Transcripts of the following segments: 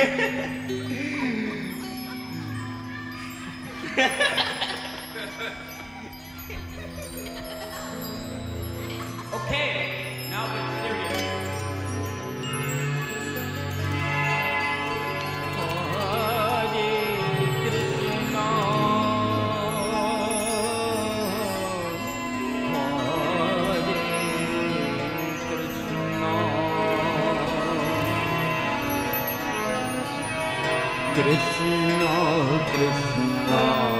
Yeah. ateşin altında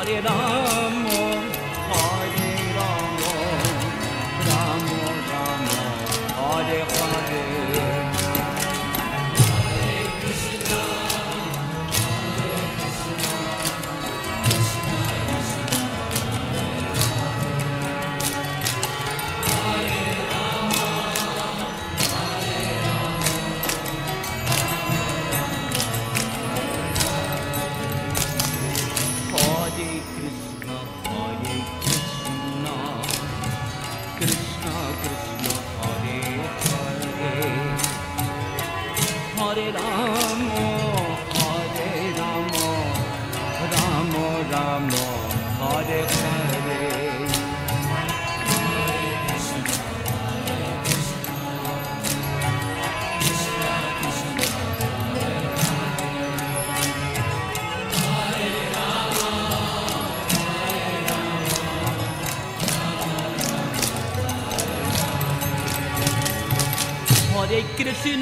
Hare Ram.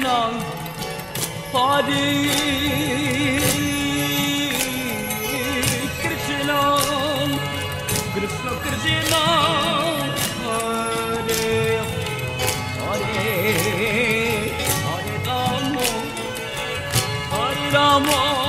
Ram, Hare Krishna, Krishna Krishna, Hare Hare Hare Rama, Hare Rama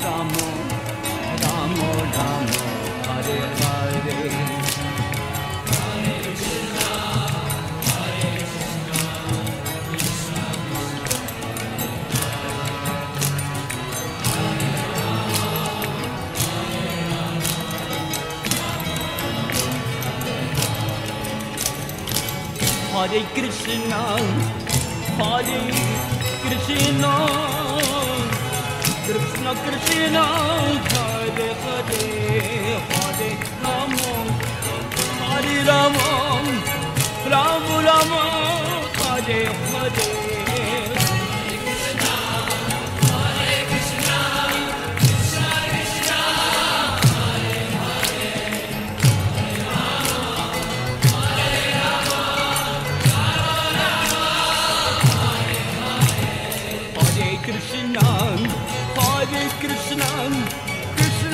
Hare Rama, Rama Rama, Hare Hare. Hare Krishna, Hare Krishna, Krishna Krishna Hare Hare Hare Ram. Hare Ram Ram Ram Hare Hare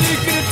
Hare Krishna,